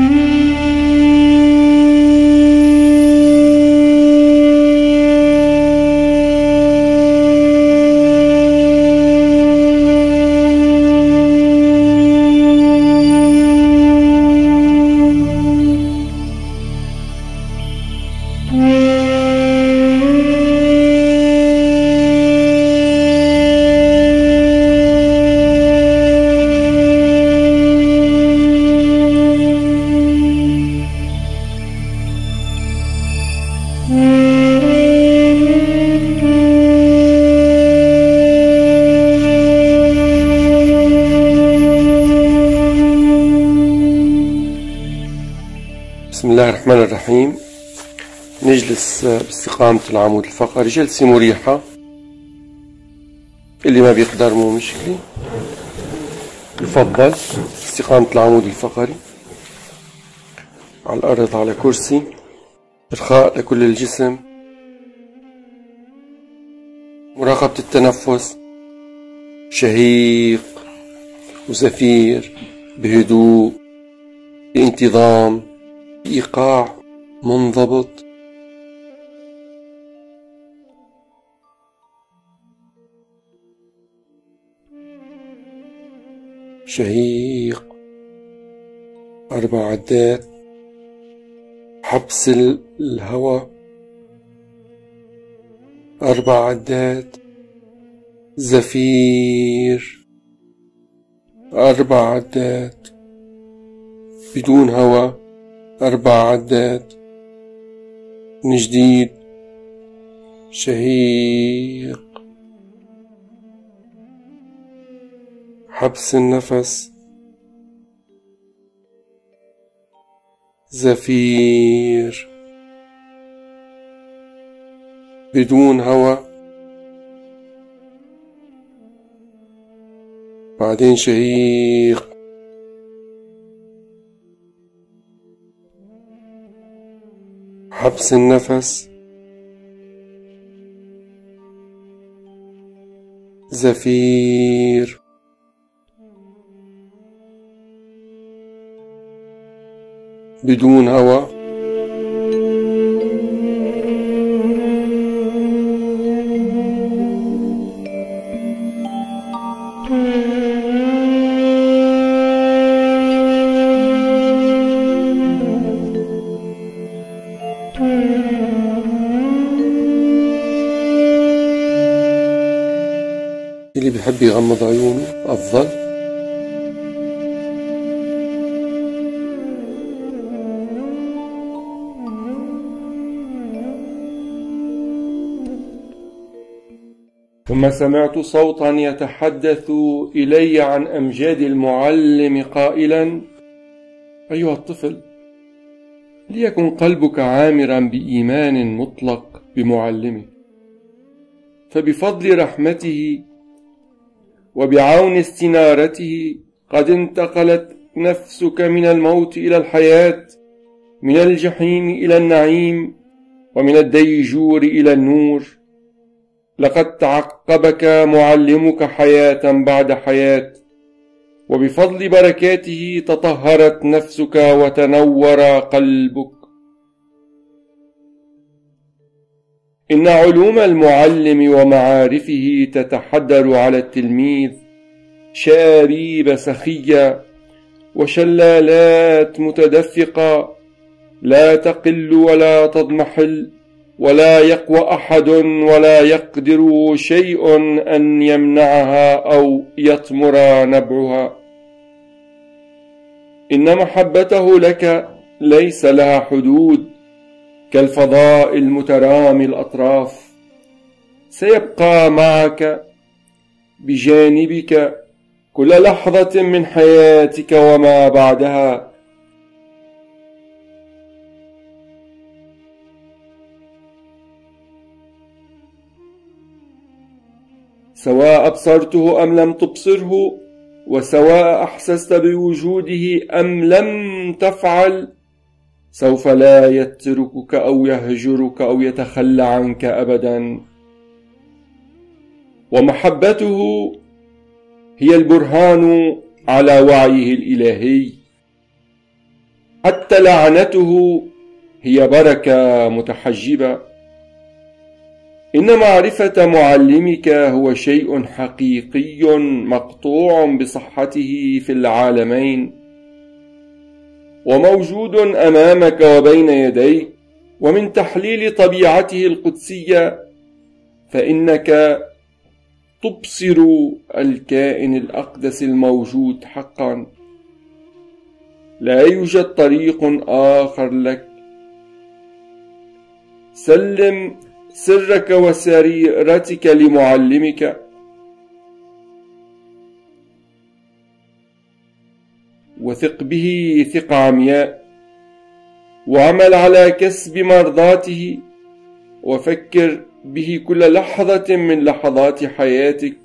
Mm-hmm. بسم الله الرحمن الرحيم. نجلس باستقامة العمود الفقري جلسة مريحة. اللي ما بيقدر مو مشكلة. يفضل استقامة العمود الفقري. على الأرض على كرسي. إرخاء لكل الجسم مراقبة التنفس شهيق وزفير بهدوء بانتظام إيقاع منضبط. شهيق أربع عدات. حبس الهواء أربع عدات زفير. أربع عدات بدون هواء أربع عدات من جديد شهيق. حبس النفس. زفير. بدون هواء بعدين شهيق. حبس النفس. زفير. بدون هواء سمعت صوتا يتحدث إلي عن أمجاد المعلم قائلا أيها الطفل ليكن قلبك عامرا بإيمان مطلق بمعلمك فبفضل رحمته وبعون استنارته قد انتقلت نفسك من الموت إلى الحياة من الجحيم إلى النعيم ومن الديجور إلى النور. لقد تعقبك معلمك حياة بعد حياة وبفضل بركاته تطهرت نفسك وتنور قلبك. إن علوم المعلم ومعارفه تتحدر على التلميذ شاريب سخية وشلالات متدفقة لا تقل ولا تضمحل. ولا يقوى أحد ولا يقدر شيء أن يمنعها أو يطمر نبعها. إن محبته لك ليس لها حدود كالفضاء المترامي الأطراف. سيبقى معك بجانبك كل لحظة من حياتك وما بعدها. سواء أبصرته أم لم تبصره وسواء أحسست بوجوده أم لم تفعل سوف لا يتركك أو يهجرك أو يتخلى عنك ابدا. ومحبته هي البرهان على وعيه الإلهي. حتى لعنته هي بركة متحجبة. إن معرفة معلمك هو شيء حقيقي مقطوع بصحته في العالمين وموجود أمامك وبين يديك ومن تحليل طبيعته القدسية فإنك تبصر الكائن الأقدس الموجود حقا. لا يوجد طريق آخر لك. سلم سرك وسريرتك لمعلمك. وثق به ثقة عمياء. وعمل على كسب مرضاته. وفكر به كل لحظة من لحظات حياتك.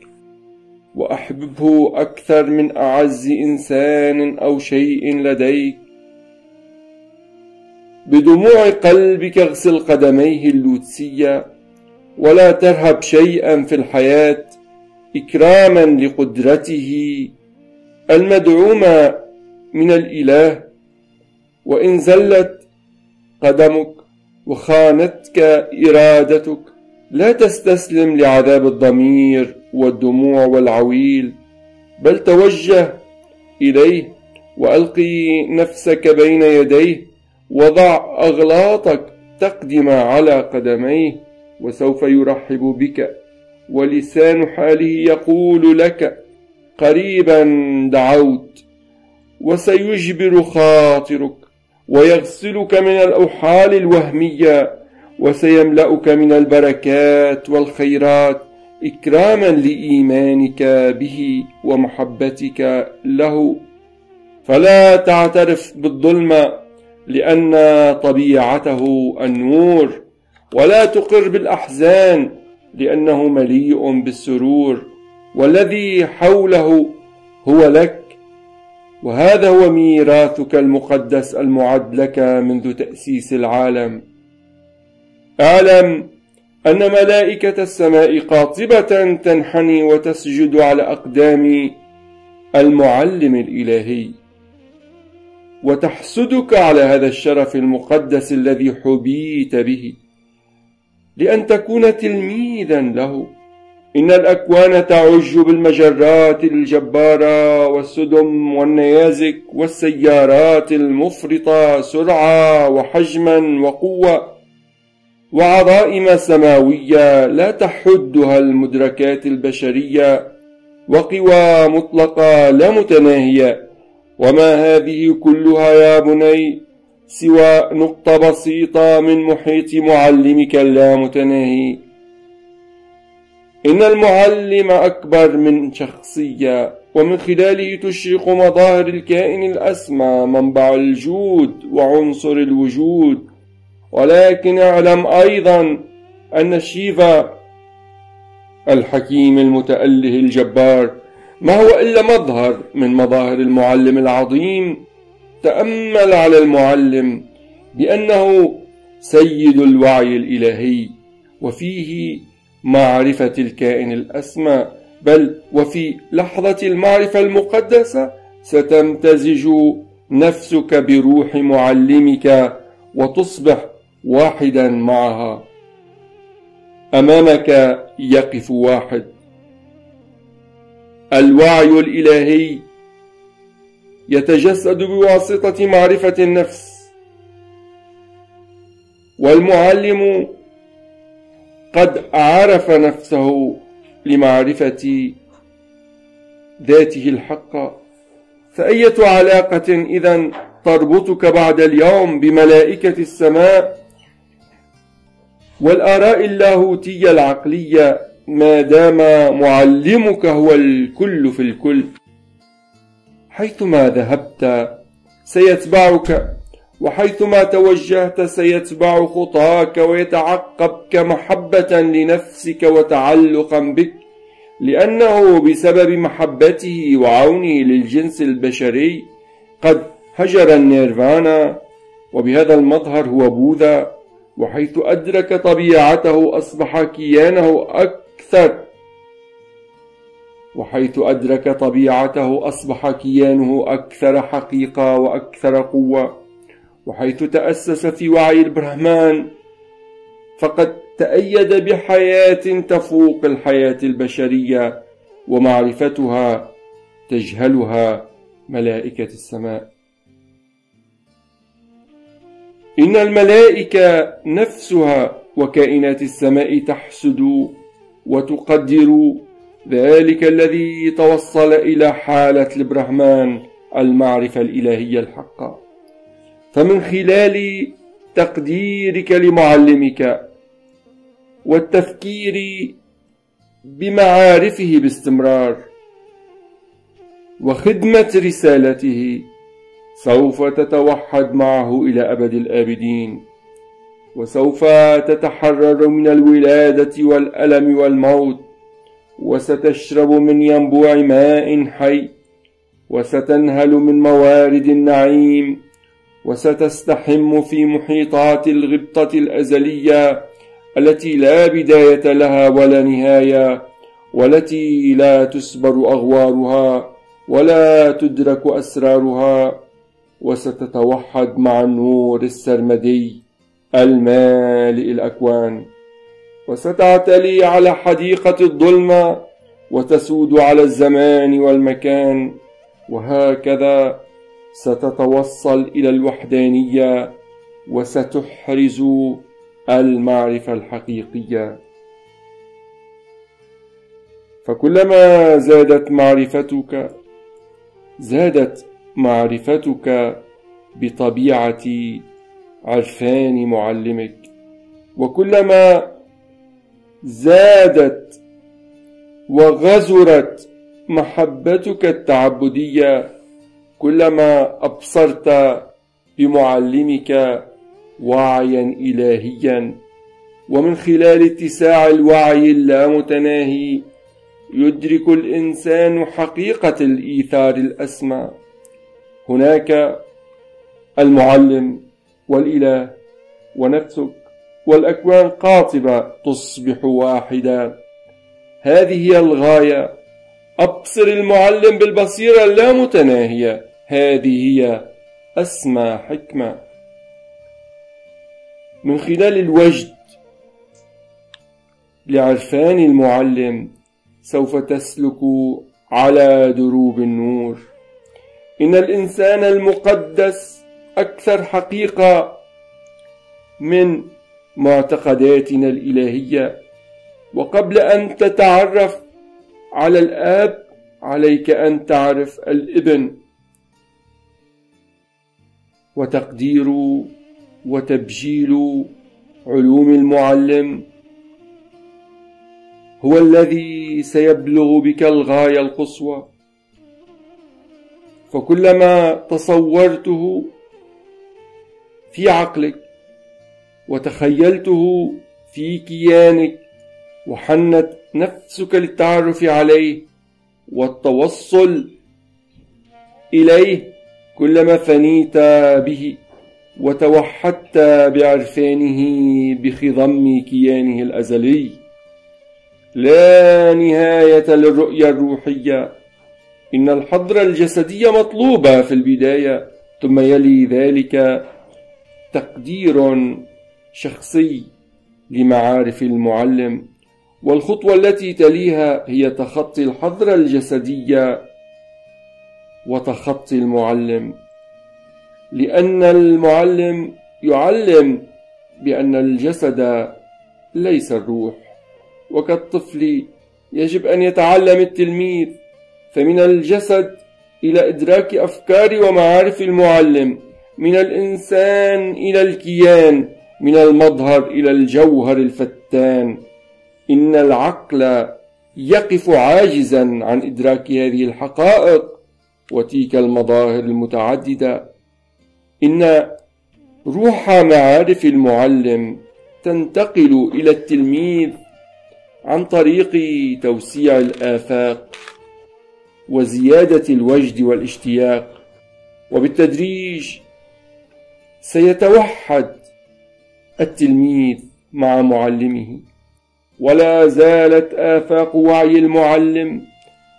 وأحببه أكثر من أعز إنسان أو شيء لديك. بدموع قلبك اغسل قدميه اللوتسية ولا ترهب شيئا في الحياة إكراما لقدرته المدعومة من الإله. وإن زلت قدمك وخانتك إرادتك لا تستسلم لعذاب الضمير والدموع والعويل بل توجه إليه وألقي نفسك بين يديه وضع أغلاطك تقدم على قدميه وسوف يرحب بك. ولسان حاله يقول لك قريبا دعوت وسيجبر خاطرك ويغسلك من الأوحال الوهمية وسيملأك من البركات والخيرات إكراما لإيمانك به ومحبتك له. فلا تعترف بالظلم لأن طبيعته النور ولا تقر بالأحزان لأنه مليء بالسرور والذي حوله هو لك وهذا هو ميراثك المقدس المعد لك منذ تأسيس العالم. اعلم أن ملائكة السماء قاطبة تنحني وتسجد على أقدام المعلم الإلهي. وتحسدك على هذا الشرف المقدس الذي حبيت به لأن تكون تلميذا له. إن الأكوان تعج بالمجرات الجبارة والسدم والنيازك والسيارات المفرطة سرعة وحجما وقوة وعظائم سماوية لا تحدها المدركات البشرية وقوى مطلقة لا متناهية. وما هذه كلها يا بني سوى نقطة بسيطة من محيط معلمك اللامتناهي إن المعلم أكبر من شخصية ومن خلاله تشرق مظاهر الكائن الأسمى منبع الجود وعنصر الوجود. ولكن اعلم أيضا أن شيفا الحكيم المتأله الجبار ما هو إلا مظهر من مظاهر المعلم العظيم تأمل على المعلم بأنه سيد الوعي الإلهي وفيه معرفة الكائن الأسمى بل وفي لحظة المعرفة المقدسة ستمتزج نفسك بروح معلمك وتصبح واحدا معها. أمامك يقف واحد. الوعي الإلهي يتجسد بواسطة معرفة النفس والمعلم قد عرف نفسه لمعرفة ذاته الحقة فأية علاقة إذا تربطك بعد اليوم بملائكة السماء والآراء اللاهوتية العقلية ما دام معلمك هو الكل في الكل حيثما ذهبت سيتبعك وحيثما توجهت سيتبع خطاك ويتعقبك محبة لنفسك وتعلقا بك لأنه بسبب محبته وعونه للجنس البشري قد هجر النيرفانا وبهذا المظهر هو بوذا وحيث أدرك طبيعته أصبح كيانه أكثر وحيث أدرك طبيعته أصبح كيانه أكثر حقيقة وأكثر قوة. وحيث تأسس في وعي البرهمان فقد تأيد بحياة تفوق الحياة البشرية ومعرفتها تجهلها ملائكة السماء. إن الملائكة نفسها وكائنات السماء تحسد وتقدر ذلك الذي توصل إلى حالة البرهمان المعرفة الإلهية الحقة فمن خلال تقديرك لمعلمك والتفكير بمعارفه باستمرار وخدمة رسالته سوف تتوحد معه إلى أبد الآبدين. وسوف تتحرر من الولادة والألم والموت وستشرب من ينبوع ماء حي وستنهل من موارد النعيم وستستحم في محيطات الغبطة الأزلية التي لا بداية لها ولا نهاية والتي لا تسبر أغوارها ولا تدرك أسرارها وستتوحد مع النور السرمدي. المالئ الأكوان. وستعتلي على حديقة الظلمة وتسود على الزمان والمكان. وهكذا ستتوصل إلى الوحدانية وستحرز المعرفة الحقيقية. فكلما زادت معرفتك زادت معرفتك بطبيعة عرفان معلمك. وكلما زادت وغزرت محبتك التعبدية كلما أبصرت بمعلمك وعيا إلهيا. ومن خلال اتساع الوعي اللامتناهي يدرك الإنسان حقيقة الإيثار الأسمى. هناك المعلم والإله ونفسك والأكوان قاطبة تصبح واحدة. هذه هي الغاية. أبصر المعلم بالبصيرة اللامتناهيه هذه هي أسمى حكمة. من خلال الوجد لعرفان المعلم سوف تسلك على دروب النور. إن الإنسان المقدس أكثر حقيقة من معتقداتنا الإلهية. وقبل أن تتعرف على الآب عليك أن تعرف الإبن. وتقدير وتبجيل علوم المعلم. هو الذي سيبلغ بك الغاية القصوى. فكلما تصورته في عقلك وتخيلته في كيانك وحنت نفسك للتعرف عليه والتوصل إليه كلما فنيت به وتوحدت بعرفانه بخضم كيانه الأزلي. لا نهاية للرؤيه الروحية. إن الحضره الجسديه مطلوبه في البداية ثم يلي ذلك تقدير شخصي لمعارف المعلم والخطوة التي تليها هي تخطي الحضره الجسديه وتخطي المعلم. لأن المعلم يعلم بأن الجسد ليس الروح وكالطفل يجب أن يتعلم التلميذ فمن الجسد إلى إدراك أفكار ومعارف المعلم. من الإنسان إلى الكيان من المظهر إلى الجوهر الفتان. إن العقل يقف عاجزا عن إدراك هذه الحقائق وتلك المظاهر المتعددة. إن روح معارف المعلم تنتقل إلى التلميذ عن طريق توسيع الآفاق وزيادة الوجد والاشتياق. وبالتدريج سيتوحد التلميذ مع معلمه. ولا زالت آفاق وعي المعلم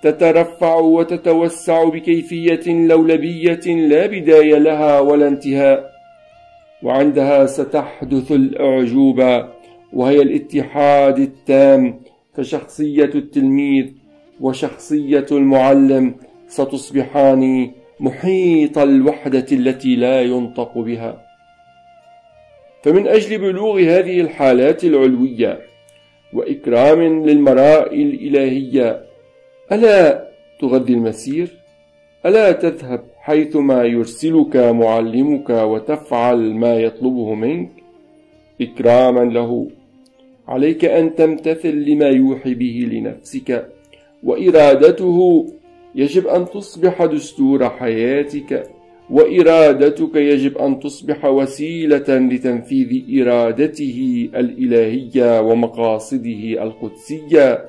تترفع وتتوسع بكيفية لولبية لا بداية لها ولا انتهاء. وعندها ستحدث الأعجوبة وهي الاتحاد التام فشخصية التلميذ وشخصية المعلم ستصبحان محيط الوحدة التي لا ينطق بها فمن أجل بلوغ هذه الحالات العلوية وإكرام للمرائي الإلهية ألا تغذي المسير؟ ألا تذهب حيثما يرسلك معلمك وتفعل ما يطلبه منك؟ إكراما له عليك أن تمتثل لما يوحي به لنفسك وإرادته يجب أن تصبح دستور حياتك وإرادتك يجب أن تصبح وسيلة لتنفيذ إرادته الإلهية ومقاصده القدسية.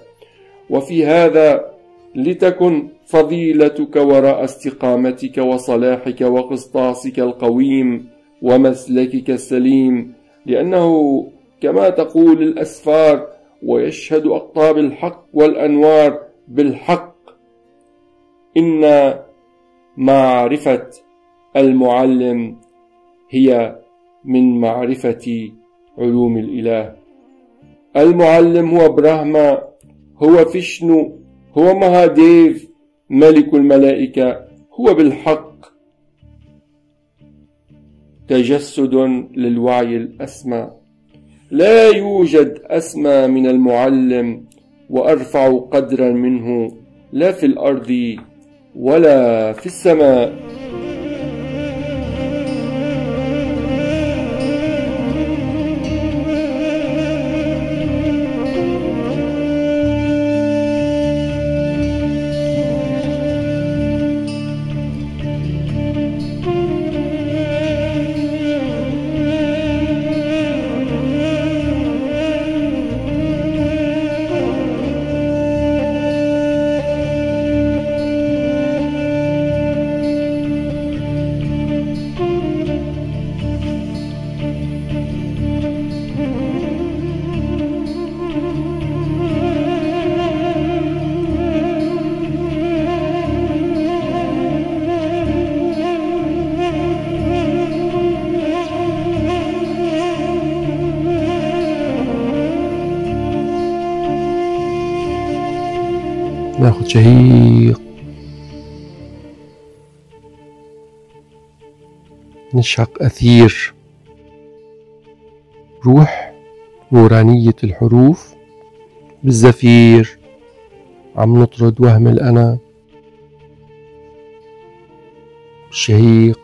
وفي هذا لتكن فضيلتك وراء استقامتك وصلاحك وقسطاسك القويم ومسلكك السليم لأنه كما تقول الأسفار ويشهد أقطاب الحق والأنوار بالحق إن معرفة المعلم هي من معرفة علوم الإله. المعلم هو برهما هو فيشنو هو مهاديف ملك الملائكة هو بالحق تجسد للوعي الأسمى. لا يوجد أسمى من المعلم وأرفع قدرا منه لا في الأرض ولا في السماء. ناخد شهيق. نشهق أثير. روح نورانية الحروف بالزفير. عم نطرد وهم الأنا. الشهيق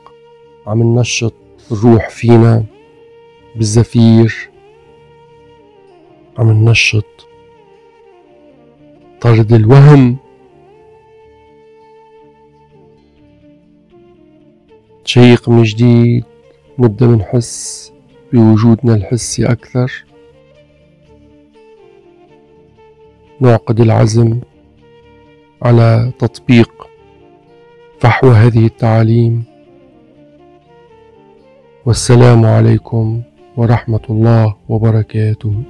عم ننشط الروح فينا بالزفير. عم ننشط طرد الوهم. تشيق من جديد نبدأ بنحس بوجودنا الحسي أكثر. نعقد العزم على تطبيق فحوى هذه التعاليم. والسلام عليكم ورحمة الله وبركاته.